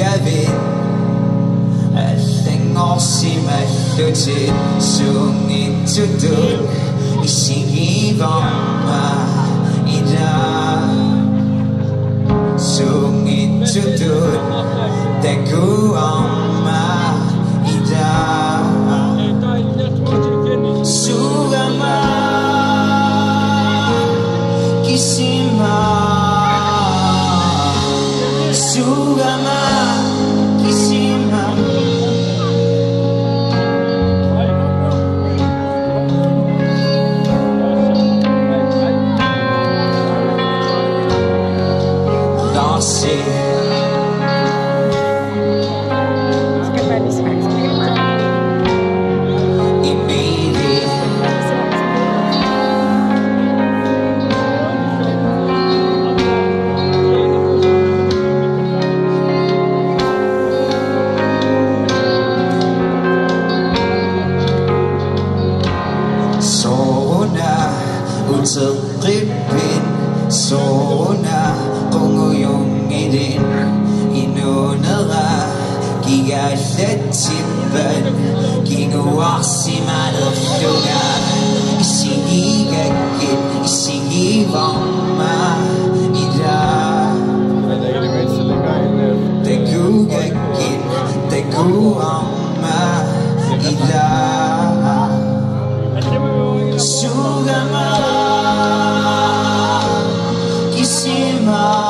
gafin Allengosi mellwtyd Swn i'n tydwg Isigifon ma i da Swn i'n tydwg Degw on ma i da Sugama Kisima Sugama. Kisima Utsaqibin Sona Qunguyung idin Inunara Gigalatibban Gigawaksiman Lugan Isigigagin Kisima